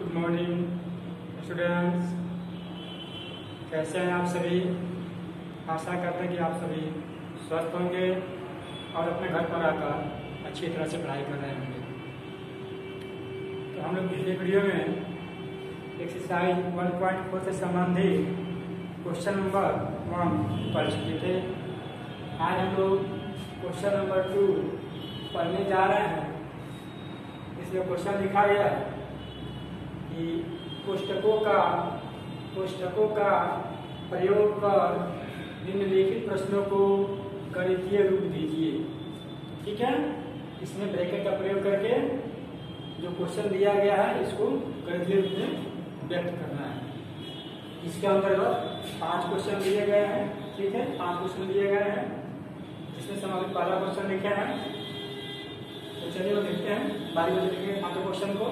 Good morning students कैसे हैं आप सभी? आशा करते हैं कि आप सभी स्वस्थ होंगे और अपने घर पर आकर अच्छी तरह से पढ़ाई कर रहे होंगे। तो हम लोग पिछले वीडियो में एक्सरसाइज 1.4 से संबंधित क्वेश्चन नंबर वन पढ़ चुके थे। आज हम लोग क्वेश्चन नंबर टू पढ़ने जा रहे हैं। इसमें क्वेश्चन लिखा गया है। पुस्तकों का पुस्तकों का प्रयोग कर निम्नलिखित प्रश्नों को गणितीय रूप दीजिए। ठीक है? इसमें ब्रैकेट का प्रयोग करके जो क्वेश्चन दिया गया है, इसको गणितीय रूप में व्यक्त करना है। इसके अंतर्गत पाँच क्वेश्चन दिए गए हैं, ठीक है? पाँच क्वेश्चन दिए गए हैं। जिसमें से हम पहला क्वेश्चन लिखे हैं। तो चलिए वो देखते हैं। बारी बारी पाँचों क्वेश्चन को।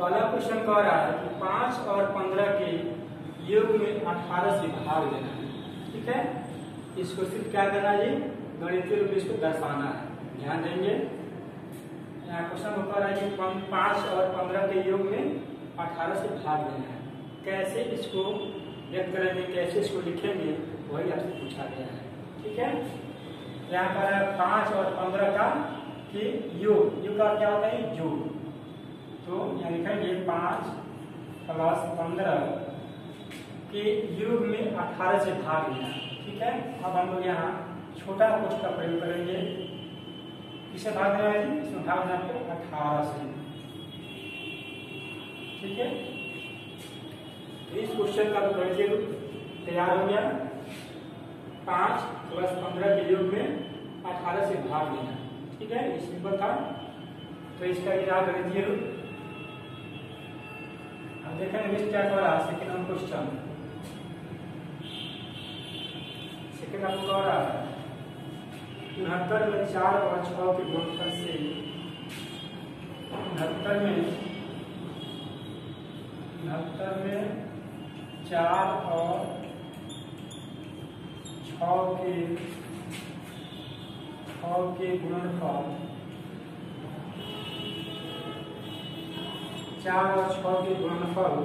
पहला क्वेश्चन कह रहा है कि पाँच और पंद्रह के योग में अठारह से भाग देना है। ठीक है? इसको सिर्फ़ क्या करना है? गणितीय रूप इसको दर्शाना है। ध्यान देंगे। यहाँ क्वेश्चन कह रहा है कि पाँच और पंद्रह के योग में अठारह से भाग देना है। कैसे इसको व्यक्त करेंगे, कैसे इसको लिखेंगे, वही आपसे पूछा गया है। ठीक है? यहाँ पर पाँच और पंद्रह का कि योग। योग का क्या होता है? योग। तो यहाँ लिखेंगे पाँच प्लस पंद्रह के योग में अठारह से भाग लेना ठीक है? अब हम लोग यहाँ छोटा कोष्ठ का प्रयोग करेंगे। किसे भाग देना है? इसमें भाग देना आपको अठारह से। ठीक है? इस क्वेश्चन का गणितीय रूप तैयार हो गया? पाँच प्लस पंद्रह के योग में अठारह से भाग लेना ठीक है? ये सिंपल था। तो इसका क्या गणितीय रूप देखेंगे नेक्स्ट क्या कर रहा है? सेकेंड नंबर क्वेश्चन सेकेंड आपको कह रहा है, उनहत्तर में चार और छह के गुणनफल से, उनहत्तर में उनहत्तर में चार और छ के छ के गुणनफल चार और छ के गुणनफल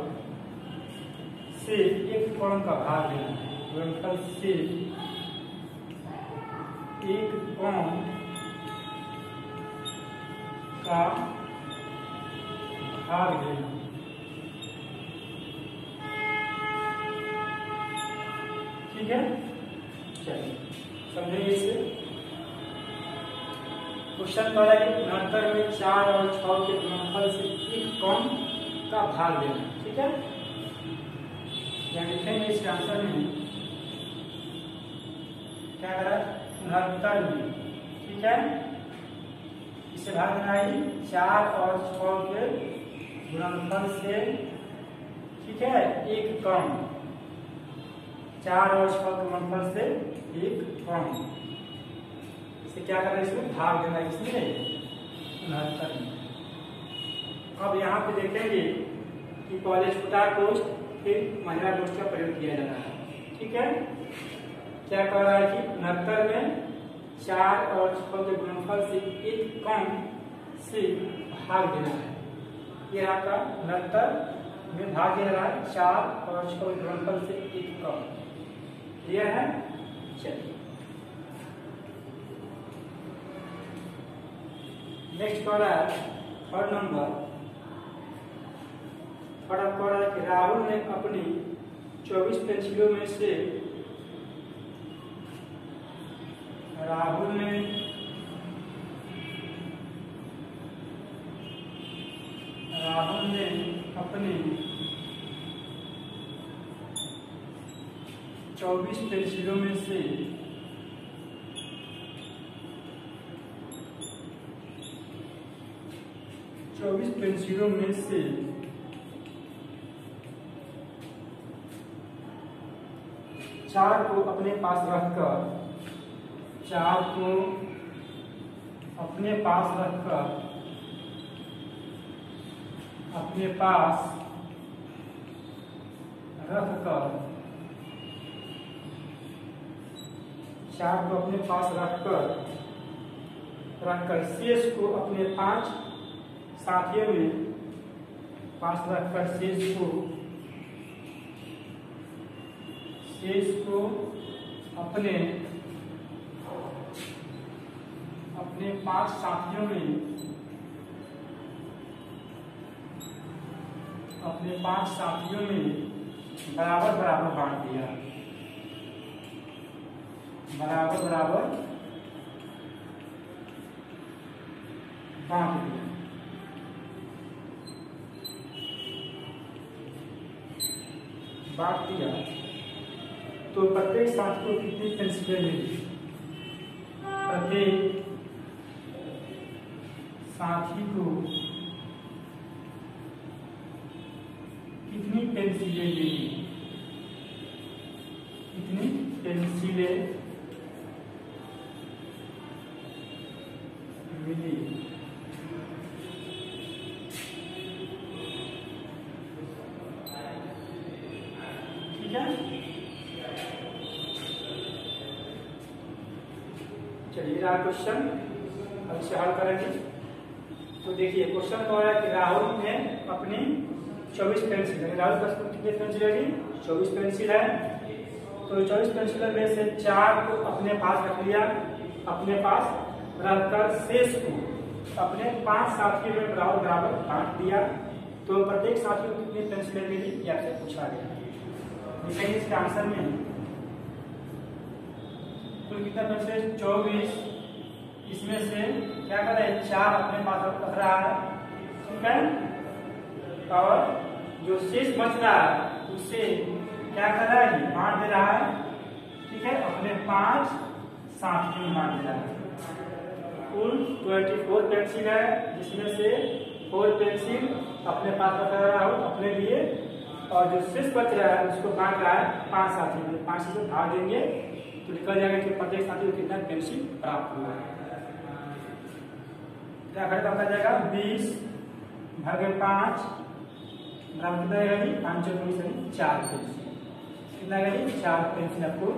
से एक कोण का भाग लेना है गुणनफल से एक कोण का भाग लेना ठीक है? चलिए। समझेंगे इसे? क्वेश्चन कह रहा है कि उनहत्तर में चार और छह के गुणनफल से एक कौन का भाग देना ठीक है? यहाँ लिखेंगे इसके आंसर में क्या कर? उनहत्तर में, ठीक है? इसे भाग देना है चार और छह के गुणनफल से, ठीक है? एक कम चार और छह के गुणनफल से एक कम इसे क्या करना है? इसमें भाग देना है इसमें उनहत्तर में अब यहाँ पे देखेंगे कि पहले छोटा कोष्ठ फिर महिला कोष्ठ का प्रयोग किया जा रहा है। ठीक है? क्या कह रहा है कि उनहत्तर में चार और छह के गुणनफल से एक कम से भाग देना है। ये आपका उनहत्तर में भाग दे रहा है चार और छह के गुणनफल से एक कम। क्लियर है? चलिए। नेक्स्ट कह रहा है थर्ड नंबर थर्ड रहा है कि राहुल ने अपनी 24 पेंसिलों में से राहुल ने राहुल ने अपनी 24 पेंसिलों में से चौबीस पेंसिलों में से। चार को अपने पास रखकर, चार को अपने पास रखकर, अपने पास रखकर, चार को अपने पास रखकर रखकर शेष को अपने पाँच साथियों में पास रखकर शेष को शेष को अपने अपने पाँच साथियों में अपने पाँच साथियों में बराबर बराबर बांट दिया। बराबर बराबर बांट दिया। बांट दिया तो प्रत्येक साथ को कितनी पेंसिलें मिली? प्रत्येक साथी को कितनी पेंसिलें मिली? कितनी पेंसिलें रहा क्वेश्चन अब इसे हल करेंगे। तो देखिए क्वेश्चन तो है? कि राहुल ने अपनी 24 पेंसिल है राहुल पास कितनी पेंसिल है चौबीस पेंसिल है। तो 24 पेंसिल में से चार को अपने पास रख लिया। अपने पास रखकर शेष को अपने पाँच साथी में राहुल बराबर बांट दिया। तो प्रत्येक साथी को कितनी पेंसिलें मिली ये आपसे पूछा गया। इसके आंसर में कुल कितना पेंसिल चौबीस। इसमें से क्या कर रहा है? चार अपने पास रख रहा है। ठीक है? और जो शेष बच रहा है उसे क्या कर रहा है? बांट दे रहा है। ठीक है? अपने पाँच साथियों में बांट दे रहा है। कुल ट्वेंटी फोर पेंसिल है, जिसमें से फोर पेंसिल अपने पास रख रहा हूँ, अपने लिए। और जो शेष बच रहा है, उसको बांट रहा है पाँच साथी में। पाँच से भाग देंगे। तो निकल जाएगा कि प्रत्येक साथी को कितना पेंसिल प्राप्त हुआ है क्या आपका जाएगा? बीस भागे पाँच, बराबर कितना आएगा जी? पाँच यानी चार पेंसिल कितना जी? चार पेंसिल आपको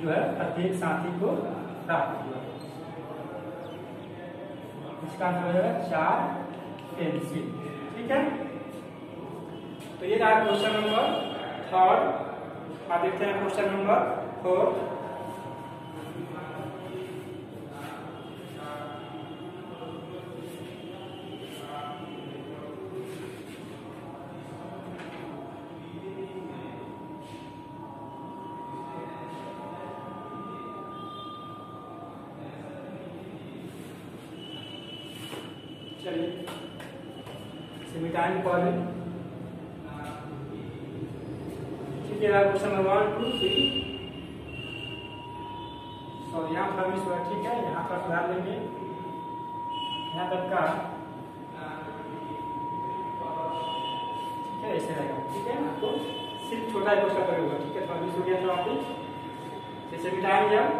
जो है प्रत्येक साथी को प्राप्त हुआ। इसका आंसर हो जाएगा चार पेंसिल ठीक है? तो ये रहा क्वेश्चन नंबर थर्ड अब देखते हैं क्वेश्चन नंबर फोर्थ चलिए मिटाएँगे पहले ठीक है question number one two three sorry यहाँ पर ठीक है यहाँ पर सुधार लेंगे यहाँ तक का ठीक है ऐसे रहेगा ठीक है आपको सिर्फ़ छोटा ही क्वेश्चन करेगा ठीक है थोड़ा मिस हो गया तो आप जैसे मिटाएँगे आप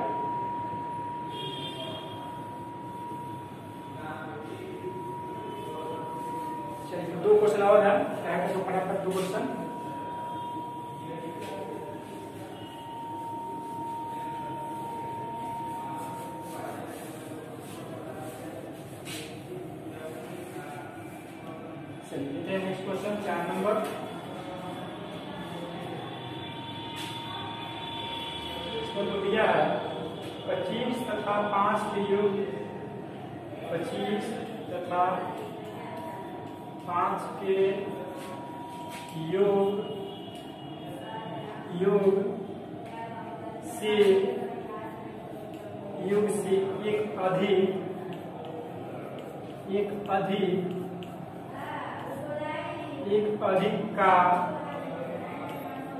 चलिए दो क्वेश्चन और है। तो फटाफट दो क्वेश्चन नेक्स्ट क्वेश्चन चार नंबर है। पच्चीस तथा पाँच के योग। पच्चीस तथा पाँच के योग योग से योग से एक अधिक एक अधिक एक अधिक का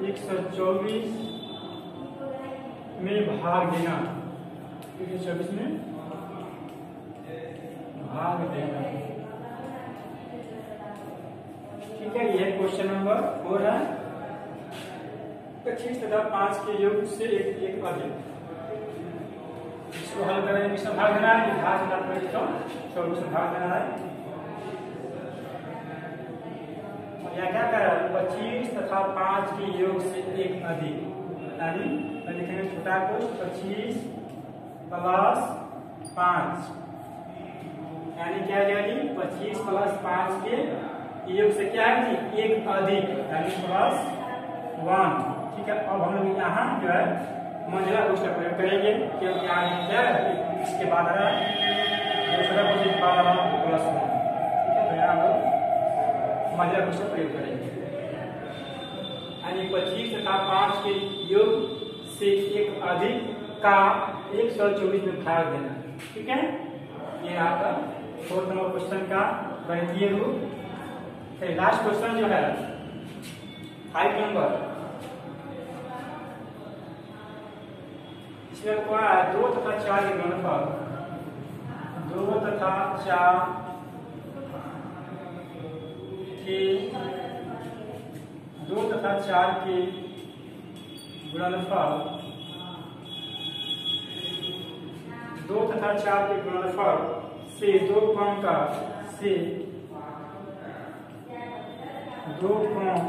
एक सौ चौबीस में भाग देना। एक सौ चौबीस में भाग देना। ठीक है यह क्वेश्चन नंबर फोर है। पच्चीस तथा पाँच के योग से एक एक अधिक इसको हल करें किसमें भाग देना है, भाग देना तो इसको। चौबीस में भाग देना है। यहाँ क्या कर है? पच्चीस तथा पाँच के योग से एक अधिक। यानी लिखेंगे छोटा को पच्चीस प्लस पाँच। यानी क्या जाएगी पच्चीस प्लस पाँच के योग से क्या है? एक अधिक यानी प्लस वन ठीक है? अब हम लोग यहाँ जो है, मंजिला कोष का प्रयोग करेंगे क्योंकि यहाँ क्या है इसके बाद है। दूसरा कोष के बाद रहा प्लस वन ठीक है? तो यहाँ हम लोग मंजिला कोष का प्रयोग करेंगे। यानी पच्चीस तथा पाँच के योग से एक अधिक का एक सौ चौबीस में भाग देना। ठीक है? ये आपका फोर्थ नंबर क्वेश्चन का गणितीय रूप। लास्ट क्वेश्चन जो है फाइव नंबर इसमें क्या है दो तथा चार के गुणनफल दो तथा चार के, दो तथा चार के गुणनफल दो तथा चार के गुणनफल से दो कौन का, से दो कौन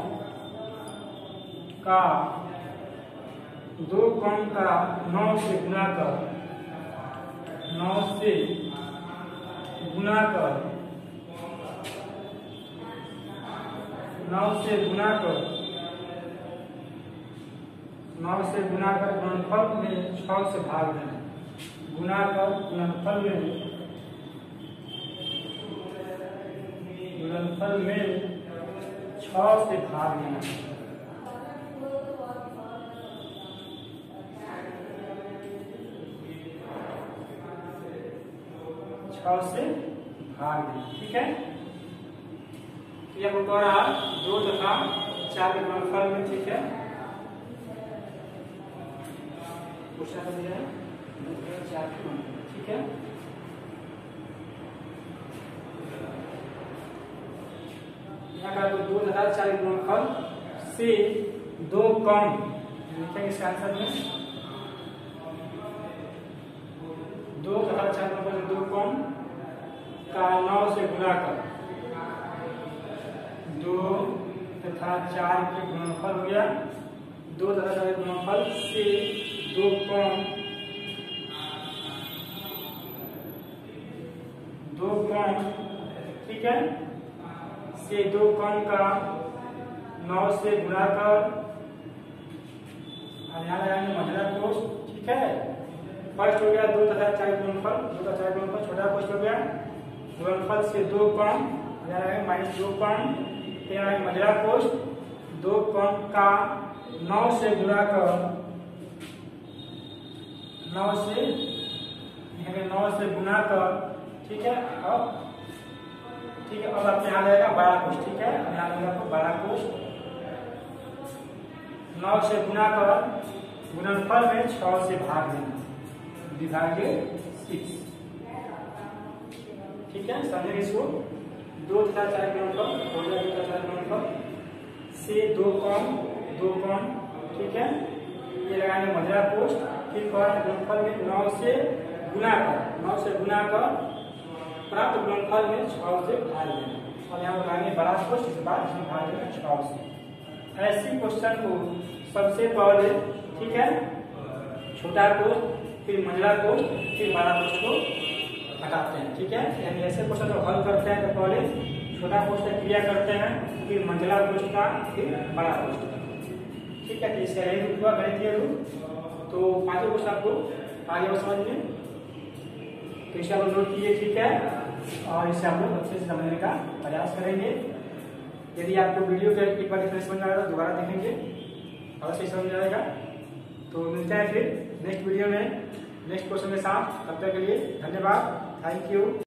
का दो कौन का नौ से गुना कर, नौ से गुना कर, नौ से गुना कर, नौ से गुना कर गुणनफल में छ से भाग देना गुना कर गुणनफल में गुणनफल में छ से भाग देना छ से भाग ठीक है? यह बतौरा दो तथा चार के गुणनफल में, ठीक है? चार ठीक है? यहाँ का दो तथा चार गुणनफल से दो कम। लिखेंगे इसका आंसर में। दो तथा चार गुणनफल दो कम का नौ से गुणा कर। दो तथा चार के गुणनफल हो गया। दो तथा चार गुणनफल से दो कम। दो कम, ठीक है? से दो कम का, नौ से गुणा कर कोष ठीक है। फ़र्स्ट हो गया दो तथा चार के गुणनफल दो तथा चार के गुणनफल छोटा कोष हो गया। गुणनफल से दो कम माइनस दो कोष दो कम का, नौ से गुणा कर नौ से नौ से गुना कर ठीक है, अब ठीक है, अब आपके यहाँ रहेगा बड़ा कोष ठीक है? अब यहाँ रहेगा आपको बड़ा कोष नौ से गुना कर, गुणनफल में छ से भाग देना सिक्स ठीक है समझेंगे इसको? दो तथा चार गुणनफल हो गया दो चार गुणनफल से दो कम दो कम ठीक है? ये लगाएँगे मजरा कोष फिर गुणनफल में नौ से गुना कर। नौ से गुना कर प्राप्त गुणनफल में छ से भाग देना और यहाँ लगाएँगे बड़ा कोष इसके बाद इसमें भाग देना छ से। ऐसी क्वेश्चन को सबसे पहले, ठीक है? छोटा कोष फिर मंझला कोष फिर बड़ा कोष को हटाते हैं, ठीक है? यानी ऐसे क्वेश्चन को हल करते हैं तो पहले छोटा कोष का क्रिया करते हैं, फिर मंझला कोष का फिर बड़ा कोष का ठीक है तो इसका यही रूप हुआ गणितीय रूप। तो पाँचों क्वेश्चन आपको आगे समझ में तो इसे आप नोट कीजिए ठीक है? और इसे हम लोग अच्छे से समझने का प्रयास करेंगे। यदि आपको वीडियो के एक बार डिफरेंस समझ आएगा दोबारा देखेंगे और अवश्य समझ आएगा तो मिलते हैं फिर नेक्स्ट वीडियो में, नेक्स्ट क्वेश्चन के साथ। तब तक के लिए धन्यवाद। Thank you